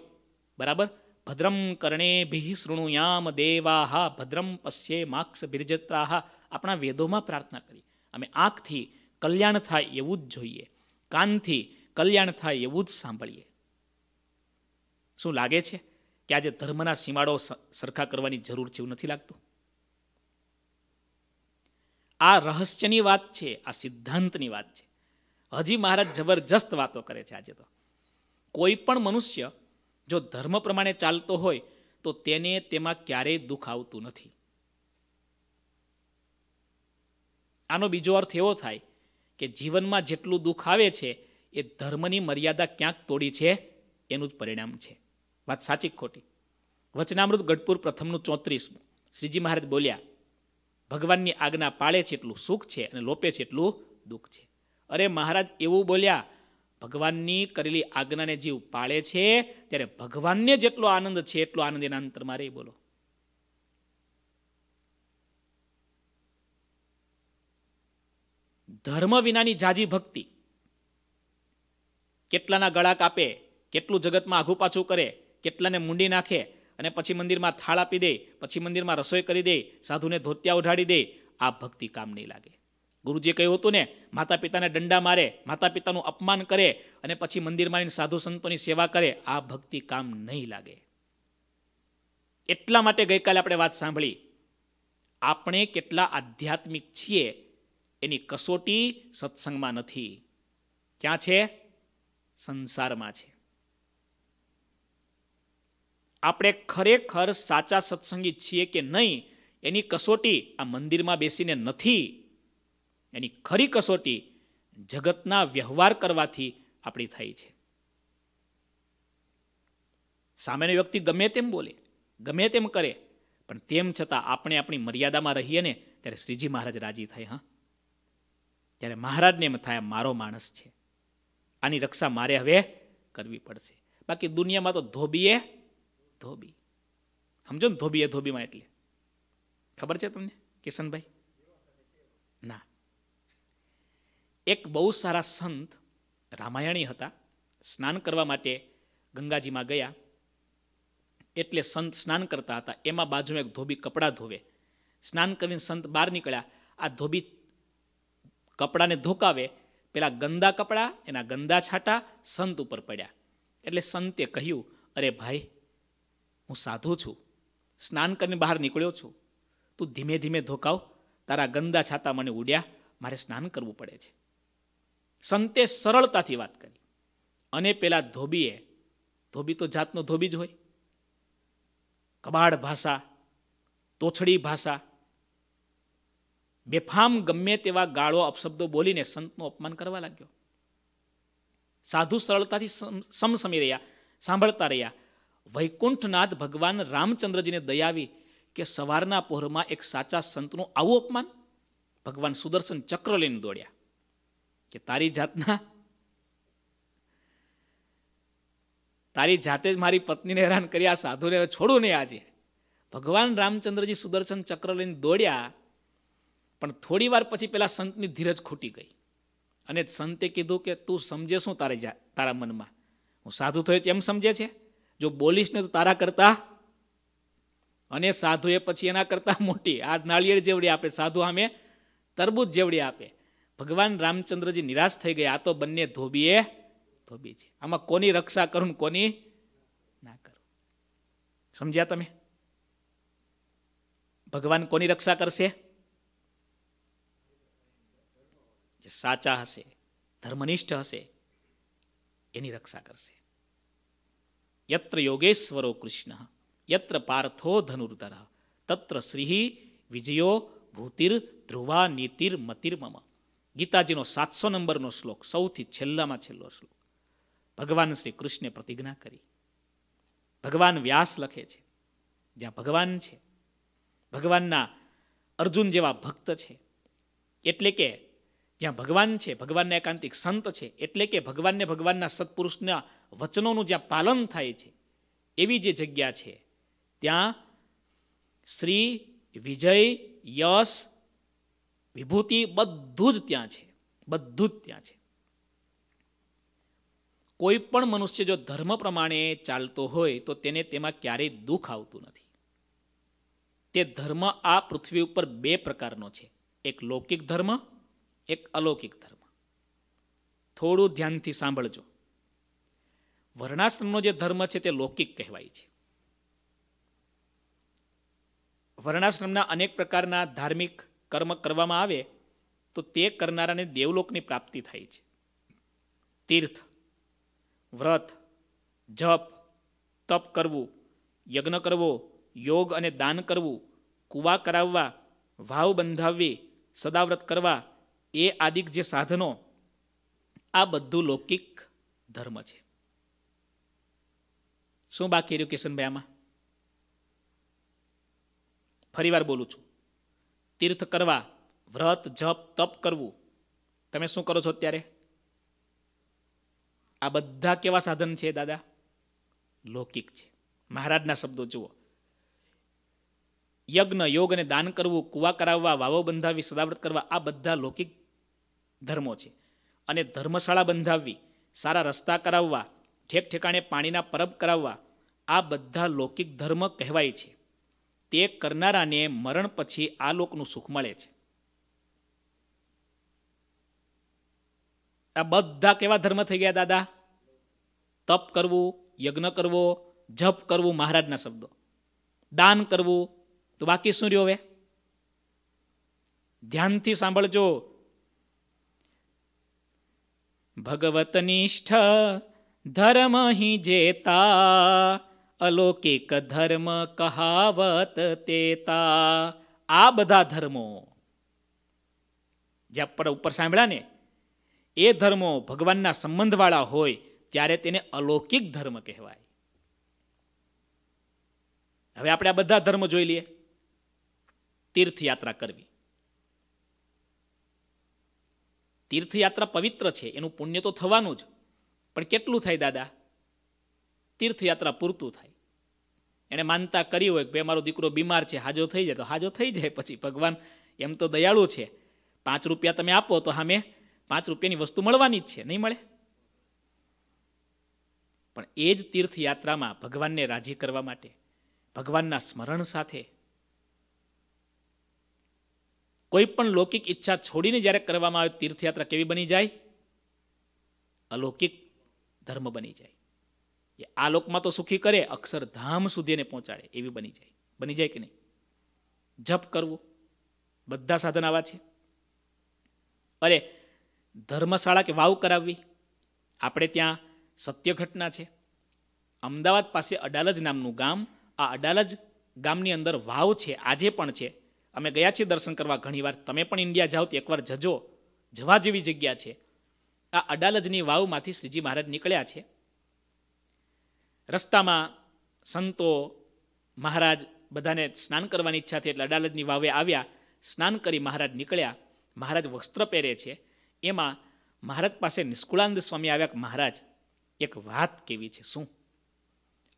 બરાબર? ભદ્રમ કર્ણે ભી શૃણુયામ દેવાહા, ભદ્રમ પશ્યે માક્ષ બિરજત્રાહા. આપણા વેદોમાં પ્રાર્થના કરી. અમે આંખથી કલ્યાણ થાય એવું જ જોઈએ. કાનથી કલ્યાણ થાય એવું જ સાંભળીએ. શું લાગે છે? કે આજે ધર્મના સીમાડો સરખા કરવાની જરૂર છે એવું નથી લાગતું? આ રહસ્યની વાત છે, આ સિદ્ધાંતની વાત છે. હજી મહારાજ જબરજસ્ત વાતો કરે છે આજે તો. કોઈ પણ મનુષ્ય જો ધર્મ પ્રમાણે ચાલતો હોય, તો તેને તેમાં ક્યારેય દુઃખ આવતું નથી. આનો બીજો અર્થ એવો થાય કે જીવનમાં જેટલું દુઃખ આવે છે, એ ધર્મની મર્યાદા ક્યાંક તોડી છે, એનું જ પરિણામ છે. વાત સાચી ખોટી? વચનામૃત ગઢપુર પ્રથમનું ચોત્રીસમું. શ્રીજી મહારાજ બોલ્યા, ભગવાનની આજ્ઞા પાળે છે એટલું સુખ છે અને લોપે છે એટલું દુઃખ છે. અરે મહારાજ એવું બોલ્યા, ભગવાનની કરેલી આજ્ઞાને જીવ પાળે છે, ત્યારે ભગવાનને જેટલો આનંદ છે એટલો આનંદ એના અંતરમાં રહી, બોલો. ધર્મ વિનાની જાજી ભક્તિ. કેટલાના ગળા કાપે, કેટલું જગતમાં આઘું પાછું કરે કેટલાને મૂંડી નાખે અને પછી મંદિરમાં થાળ આપી દે, પછી મંદિરમાં રસોઈ કરી દે, સાધુને ધોતિયા ઉઢાડી દે, આ ભક્તિ કામ નહીં લાગે. ગુરુજીએ કહ્યું હતું ને માતા પિતાને દંડા મારે માતા પિતાનું અપમાન કરે અને પછી મંદિરમાં આવીને સાધુ સંતોની સેવા કરે, આ ભક્તિ કામ નહીં લાગે. એટલા માટે ગઈકાલે આપણે વાત સાંભળી. આપણે કેટલા આધ્યાત્મિક છીએ, એની કસોટી સત્સંગમાં નથી. ક્યાં છે? સંસારમાં છે. આપણે ખરેખર સાચા સત્સંગી છીએ કે નહીં, એની કસોટી આ મંદિરમાં બેસીને નથી. એની ખરી કસોટી જગતના વ્યવહાર કરવાથી આપણી થાય છે. સામેનો વ્યક્તિ ગમે તેમ બોલે, ગમે તેમ કરે, પણ તેમ છતાં આપણે આપણી મર્યાદામાં રહીએ ને, ત્યારે શ્રીજી મહારાજ રાજી થાય, હા. ત્યારે મહારાજને એમ થાય મારો માણસ છે. આની રક્ષા મારે હવે કરવી પડશે. બાકી દુનિયામાં તો ધોબીએ ધોબી. સમજો ને ધોબીએ ધોબીમાં એટલે. ખબર છે તમને, કિશનભાઈ? ના. એક બહુ સારા સંત રામાયણી હતા, સ્નાન કરવા માટે ગંગાજીમાં ગયા. એટલે સંત સ્નાન કરતા હતા, એમાં બાજુમાં એક ધોબી કપડાં ધોવે. સ્નાન કરીને સંત બહાર નીકળ્યા, આ ધોબી કપડાને ધોકાવે, પેલા ગંદા કપડાં, એના ગંદા છાંટા સંત ઉપર પડ્યા. એટલે સંતે કહ્યું, અરે ભાઈ હું સાધુ છું. સ્નાન કરીને બહાર નીકળ્યો છું. તું ધીમે ધીમે ધોકાવ. તારા ગંદા છાતા મને ઉડ્યા. મારે સ્નાન કરવું પડે છે. સંતે સરળતાથી વાત કરી. અને પેલા ધોબીએ, ધોબી તો જાતનો ધોબી જ હોય. કબાડ ભાષા, તોછડી ભાષા. બેફામ ગમે તેવા ગાળો અપશબ્દો બોલીને સંતનું અપમાન કરવા લાગ્યો. સાધુ સરળતાથી સમસમી રહ્યા, સાંભળતા રહ્યા. વૈકુંઠનાથ ભગવાન રામચંદ્રજીને દયાવી કે સવારના પહોરમાં એક સાચા સંતનું આવું અપમાન? ભગવાન સુદર્શન ચક્ર લઈને દોડ્યા કે તારી જાતના તારી જાતે જ મારી પત્નીને હેરાન કર્યા સાધુને છોડું નહીં આજે. ભગવાન રામચંદ્રજી સુદર્શન ચક્ર લઈને દોડ્યા, પણ થોડી વાર પછી પેલા સંતની ધીરજ ખૂટી ગઈ. અને સંતે કીધું કે તું સમજે શું તારે તારા મનમાં? હું સાધુ થયો એમ સમજે છે? જો બોલીશ ને તો તારા કરતા અને સાધુ એ પછી એના કરતા મોટી. આ નાળિયેર જેવડી આપે, સાધુ આમે તરબૂજ જેવડી આપે. ભગવાન રામચંદ્રજી નિરાશ થઈ ગયા. આ તો બંને ધોબીએ ધોબી છે. આમાં કોની રક્ષા કરું ને કોની ના કરું? સમજ્યા તમે? ભગવાન કોની રક્ષા કરશે? સાચા હશે, ધર્મનિષ્ઠ હશે, એની રક્ષા કરશે. યત્ર યોગેશ્વરો કૃષ્ણ યત્ર પાર્થો ધનુર્ધર તત્ર શ્રી વિજયો ભૂતિર ધ્રુવા નીતિર મતિર્મમ ગીતાજીનો સાતસો નંબરનો શ્લોક સૌથી છેલ્લામાં છેલ્લો શ્લોક ભગવાન શ્રી કૃષ્ણે પ્રતિજ્ઞા કરી ભગવાન વ્યાસ લખે છે જ્યાં ભગવાન છે ભગવાનના અર્જુન જેવા ભક્ત છે એટલે કે જ્યાં ભગવાન છે, ભગવાનના એકાંતિક સંત છે, એટલે કે ભગવાનને ભગવાનના સત્પુરુષના વચનોનું જ્યાં પાલન થાય છે, એવી જે જગ્યા છે, ત્યાં શ્રી વિજય, યશ, વિભૂતિ બધું જ ત્યાં છે, બધું જ ત્યાં છે. કોઈ પણ મનુષ્ય જો ધર્મ પ્રમાણે ચાલતો હોય, તો તેને તેમાં ક્યારેય દુઃખ આવતું નથી. તે ધર્મ આ પૃથ્વી ઉપર બે પ્રકારનો છે. એક લૌકિક ધર્મ એક અલૌકિક ધર્મ. થોડું ધ્યાનથી સાંભળજો. વર્ણાશ્રમનો જે ધર્મ છે તે લૌકિક કહેવાય છે. વર્ણાશ્રમના અનેક પ્રકારના ધાર્મિક કર્મ કરવામાં આવે, તો તે કરનારાને દેવલોકની પ્રાપ્તિ થાય છે. તીર્થ, વ્રત, જપ, તપ કરવું, યજ્ઞ કરવો, યોગ અને દાન કરવું, કુવા કરાવવા, વાવ બંધાવવી, સદાવ્રત કરવા એ આદિક જે સાધનો, આ બધું લૌકિક ધર્મ છે. શું બાકી રહ્યું કિશનભાઈ આમાં? ફરી વાર બોલું છું. તીર્થ કરવા, વ્રત, જપ, તપ કરવું. તમે શું કરો છો અત્યારે? આ બધા કેવા સાધન છે દાદા? લૌકિક છે. મહારાજના શબ્દો જુઓ. યજ્ઞ, યોગ અને દાન કરવું, કુવા કરાવવા, વાવો બંધાવી, સદાવ્રત કરવા, આ બધા લૌકિક ધર્મો છે. અને ધર્મશાળા બંધાવવી, સારા રસ્તા કરાવવા ઠેક ઠેકાણે પાણીના પરબ કરાવવા, આ બધા લૌકિક ધર્મ કહેવાય છે. તે કરનારાને મરણ પછી આ લોકનું સુખ મળે છે. આ બધા કેવા ધર્મ થઈ ગયા દાદા? તપ કરવું, યજ્ઞ કરવો, જપ કરવું મહારાજના શબ્દો. દાન કરવું. તો બાકી શું રહ્યો હવે? ધ્યાનથી સાંભળજો. ભગવતનિષ્ઠ ધર્મ હિ જેતા અલૌકિક ધર્મ કહાવત તેતા આ બધા ધર્મો, જે આપણે ઉપર સાંભળ્યા ને, એ ધર્મો ભગવાનના સંબંધવાળા હોય, ત્યારે તેને અલૌકિક ધર્મ કહેવાય. હવે આપણે આ બધા ધર્મ જોઈ લઈએ. તીર્થયાત્રા કરવી. તીર્થયાત્રા પવિત્ર છે, એનું પુણ્ય તો થવાનું જ. પણ કેટલું થાય દાદા? તીર્થયાત્રા પૂરતું થાય. એણે માનતા કરી હોય કે ભાઈ મારો દીકરો બીમાર છે, હાજો થઈ જાય, તો હાજો થઈ જાય. પછી ભગવાન એમ તો દયાળુ છે. પાંચ રૂપિયા તમે આપો તો સામે પાંચ રૂપિયાની વસ્તુ મળવાની જ છે, નહીં મળે? પણ એ જ તીર્થયાત્રામાં ભગવાનને રાજી કરવા માટે, ભગવાનના સ્મરણ સાથે કોઈ પણ લૌકિક ઈચ્છા છોડીને જ્યારે કરવામાં આવે તીર્થયાત્રા કેવી બની જાય? અલૌકિક ધર્મ બની જાય. એ આ લોકમાં તો સુખી કરે, અક્ષરધામ સુધી એને પહોંચાડે, એવી બની જાય. બની જાય કે નહીં? જપ કરવું, બધા સાધન આવા છે. અરે, ધર્મશાળા કે વાવ કરાવવી, આપણે ત્યાં સત્ય ઘટના છે. અમદાવાદ પાસે અડાલજ નામનું ગામ, આ અડાલજ ગામની અંદર વાવ છે, આજે પણ છે. અમે ગયા છીએ દર્શન કરવા ઘણીવાર. તમે પણ ઇન્ડિયા જાઓ તો એકવાર જજો. જવા જેવી જગ્યા છે. આ અડાલજની વાવમાંથી શ્રીજી મહારાજ નીકળ્યા છે. રસ્તામાં સંતો, મહારાજ બધાને સ્નાન કરવાની ઈચ્છા થઈ એટલે અડાલજની વાવે આવ્યા. સ્નાન કરી મહારાજ નીકળ્યા. મહારાજ વસ્ત્ર પહેરે છે. એમાં મહારાજ પાસે નિષ્કુળાનંદ સ્વામી આવ્યા કે, મહારાજ, એક વાત કેવી છે? શું?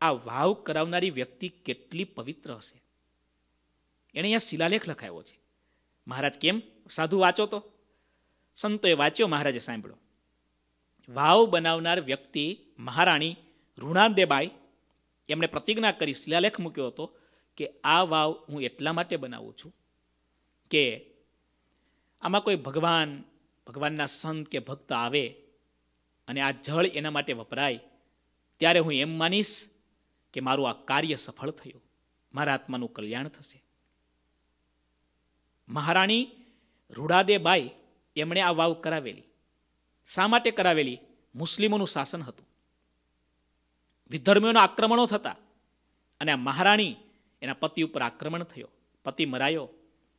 આ વાવ કરાવનારી વ્યક્તિ કેટલી પવિત્ર હશે. એણે અહીંયા શિલાલેખ લખાયો છે. મહારાજ કેમ? સાધુ વાંચો તો. સંતોએ વાંચ્યો, મહારાજે સાંભળ્યો. વાવ બનાવનાર વ્યક્તિ મહારાણી ઋણાદેબાઈ એમણે પ્રતિજ્ઞા કરી, શિલાલેખ મૂક્યો હતો કે આ વાવ હું એટલા માટે બનાવું છું કે આમાં કોઈ ભગવાન, ભગવાનના સંત કે ભક્ત આવે અને આ જળ એના માટે વપરાય, ત્યારે હું એમ માનીશ કે મારું આ કાર્ય સફળ થયું. મારા આત્માનું કલ્યાણ થશે. મહારાણી રૂડાદેબાઈ એમણે આ વાવ કરાવેલી. શા માટે કરાવેલી? મુસ્લિમોનું શાસન હતું. વિધર્મીઓના આક્રમણો થતા અને આ મહારાણી એના પતિ ઉપર આક્રમણ થયો. પતિ મરાયો.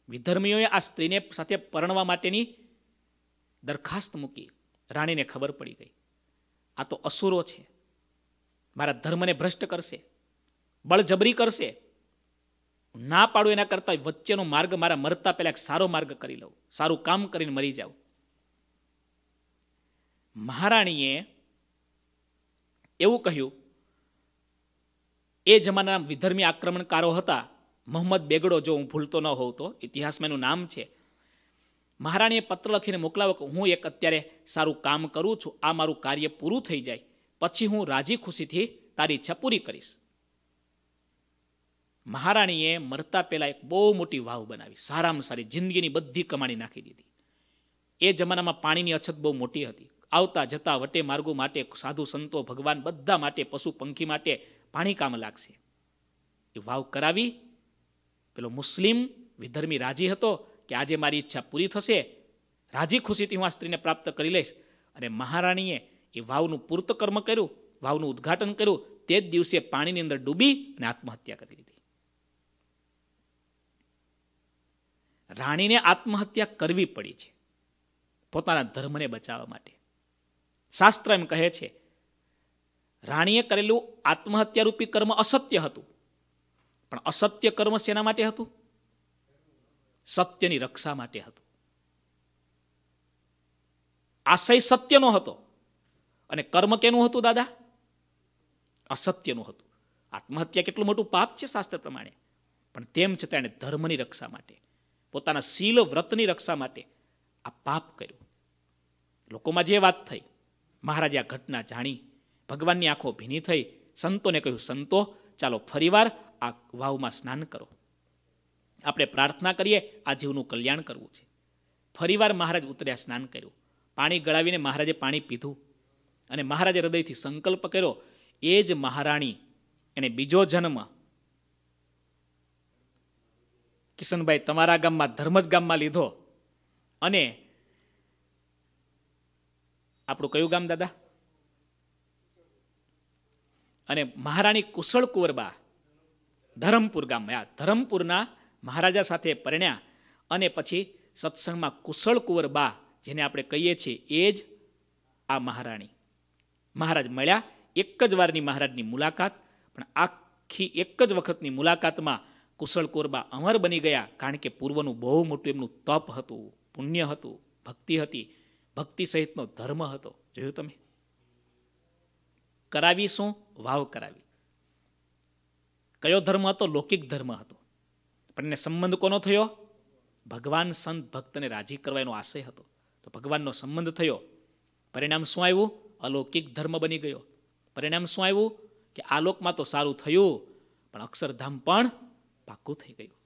વિધર્મીઓએ આ સ્ત્રીને સાથે પરણવા માટેની દરખાસ્ત મૂકી. રાણીને ખબર પડી ગઈ. આ તો અસુરો છે. મારા ધર્મને ભ્રષ્ટ કરશે. બળજબરી કરશે. ના પાડું એના કરતાં વચ્ચેનો માર્ગ મારા મરતા પહેલા એક સારો માર્ગ કરી લઉં. સારું કામ કરીને મરી જાઉં. મહારાણીએ એવું કહ્યું, એ જમાનાના વિધર્મી આક્રમણકારો હતા. મોહમ્મદ બેગડો જો હું ભૂલતો ન હોઉં તો. ઇતિહાસમાં એનું નામ છે. મહારાણીએ પત્ર લખીને મોકલાવો કે, હું એક અત્યારે સારું કામ કરું છું. આ મારું કાર્ય પૂરું થઈ જાય. પછી હું રાજી ખુશીથી તારી ઈચ્છા પૂરી કરીશ. મહારાણીએ મરતા પહેલાં એક બહુ મોટી વાવ બનાવી. સારામાં સારી જિંદગીની બધી કમાણી નાખી દીધી. એ જમાનામાં પાણીની અછત બહુ મોટી હતી. આવતા જતા વટે માર્ગો માટે સાધુ સંતો, ભગવાન બધા માટે, પશુ પંખી માટે પાણી કામ લાગશે. એ વાવ કરાવી. પેલો મુસ્લિમ વિધર્મી રાજી હતો કે આજે મારી ઈચ્છા પૂરી થશે. રાજી ખુશીથી હું આ સ્ત્રીને પ્રાપ્ત કરી લઈશ. અને મહારાણીએ એ વાવનું પૂર્ત કર્મ કર્યું, વાવનું ઉદ્ઘાટન કર્યું. તે જ દિવસે પાણીની અંદર ડૂબી અને આત્મહત્યા કરી લીધી. રાણીને આત્મહત્યા કરવી પડી છે પોતાના ધર્મને બચાવવા માટે. શાસ્ત્ર એમ કહે છે, રાણીએ કરેલું આત્મહત્યારૂપી કર્મ અસત્ય હતું. પણ અસત્ય કર્મ શેના માટે હતું? સત્યની રક્ષા માટે હતું. આશય સત્યનો હતો. અને કર્મ કેનું હતું દાદા? અસત્યનું હતું. આત્મહત્યા કેટલું મોટું પાપ છે શાસ્ત્ર પ્રમાણે. પણ તેમ છતાં એણે ધર્મની રક્ષા માટે પોતાના શીલ વ્રતની રક્ષા માટે આ પાપ કર્યું. લોકોમાં જે વાત થઈ, મહારાજે આ ઘટના જાણી, ભગવાનની આંખો ભીની થઈ, સંતોને કહ્યું, સંતો, ચાલો ફરીવાર આ વાવમાં સ્નાન કરો. આપણે પ્રાર્થના કરીએ, આ જીવનું કલ્યાણ કરવું છે. ફરીવાર મહારાજ ઉતર્યા, સ્નાન કર્યું. પાણી ગળાવીને મહારાજે પાણી પીધું અને મહારાજે હૃદયથી સંકલ્પ કર્યો, એ જ મહારાણી એણે બીજો જન્મ કિશનભાઈ, તમારા ગામમાં ધર્મજ ગામમાં લીધો. અને આપણું કયું ગામ દાદા? અને મહારાણી કુશળ કુંવરબા, ધરમપુર ગામ ધરમપુરના મહારાજા સાથે પરણ્યા અને પછી સત્સંગમાં કુશળ કુંવરબા, જેને આપણે કહીએ છીએ એ જ આ મહારાણી. મહારાજ મળ્યા, એક જ વારની મહારાજની મુલાકાત, પણ આખી એક જ વખતની મુલાકાતમાં કુશળ કોરબા અમર બની ગયા કારણ કે પૂર્વનું બહુ મોટું એમનું તપ હતું, પુણ્ય હતું, ભક્તિ હતી, ભક્તિ સહિતનો ધર્મ હતો. જોયું તમે? કરાવી શું? વાવ કરાવી. કયો ધર્મ હતો? લૌકિક ધર્મ હતો. પણ એને સંબંધ કોનો થયો? ભગવાન સંત ભક્તને રાજી કરવા એનો આશય હતો. તો ભગવાનનો સંબંધ થયો. પરિણામ શું આવ્યું? અલૌકિક ધર્મ બની ગયો. પરિણામ શું આવ્યું? કે આ લોકમાં તો સારું થયું, પણ અક્ષરધામ પણ પાક્કું થઈ ગયું.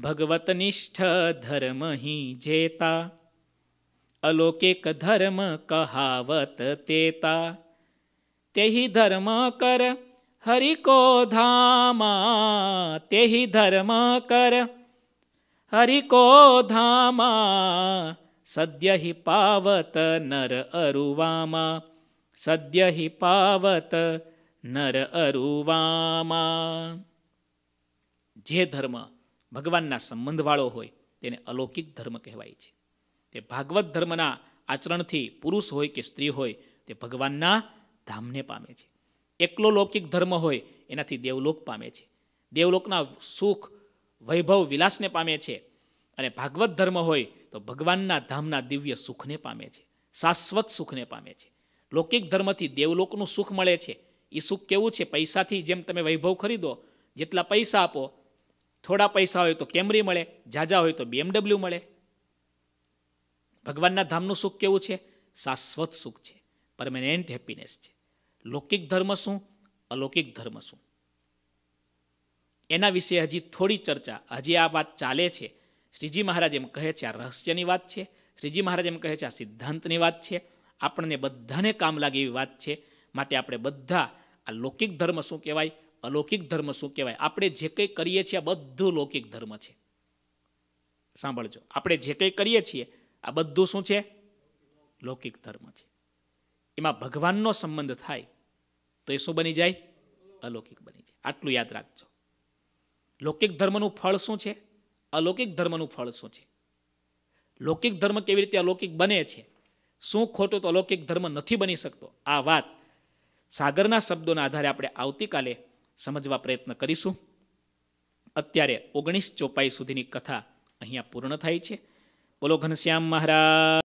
ભગવતનિષ્ઠ ધર્મ હિ જેતા, અલૌકિક ધર્મ કહાવત તેતા. તેહી ધર્મ કર હરિકો ધામા. તેહી ધર્મ કર હરિકો ધામા. સદ્ય હિ પાવત નર અરુવામા. સદ્ય હિ પાવત નર અરુવામા. જે ધર્મ ભગવાનના સંબંધવાળો હોય તેને અલૌકિક ધર્મ કહેવાય છે. તે ભાગવત ધર્મના આચરણથી પુરુષ હોય કે સ્ત્રી હોય તે ભગવાનના ધામને પામે છે. એકલો લૌકિક ધર્મ હોય એનાથી દેવલોક પામે છે. દેવલોકના સુખ, વૈભવ, વિલાસને પામે છે. અને ભાગવત ધર્મ હોય તો ભગવાનના ધામના દિવ્ય સુખને પામે છે. શાશ્વત સુખને પામે છે. લૌકિક ધર્મથી દેવલોકનું સુખ મળે છે. એ સુખ કેવું છે? પૈસાથી જેમ તમે વૈભવ ખરીદો, જેટલા પૈસા આપો, થોડા પૈસા હોય તો કેમરી મળે જાજા હોય તો બીએમડબલ્યુ મળે. ભગવાનના ધામનું સુખ કેવું છે? શાશ્વત સુખ છે. પરમેનેન્ટ હેપીનેસ છે. લૌકિક ધર્મ શું? અલૌકિક ધર્મ શું? એના વિશે હજી થોડી ચર્ચા. હજી આ વાત ચાલે છે. શ્રીજી મહારાજ એમ કહે છે, આ રહસ્યની વાત છે. શ્રીજી મહારાજ એમ કહે છે, આ સિદ્ધાંતની વાત છે. આપણને બધાને કામ લાગે એવી વાત છે. માટે આપણે બધા આ લૌકિક ધર્મ શું કહેવાય? અલૌકિક ધર્મ શું કહેવાય? આપણે જે કંઈ કરીએ છીએ આ બધું લૌકિક ધર્મ છે. સાંભળજો. આપણે જે કંઈ કરીએ છીએ, આ બધું શું છે? લૌકિક ધર્મ છે. એમાં ભગવાનનો સંબંધ થાય, તો એ શું બની જાય? અલૌકિક બની જાય. આટલું યાદ રાખજો. લૌકિક ધર્મનું ફળ શું છે? અલૌકિક ધર્મનું ફળ શું છે? લૌકિક ધર્મ કેવી રીતે અલૌકિક બને છે? શું ખોટું તો અલૌકિક ધર્મ નથી બની શકતો? આ વાત સાગરના શબ્દોના આધારે આપણે આવતીકાલે સમજવા પ્રયત્ન કરીશું. અત્યારે ઓગણીસ ચોપાઈ સુધીની કથા અહીંયા પૂર્ણ થાય છે. બોલો ઘનશ્યામ મહારાજ.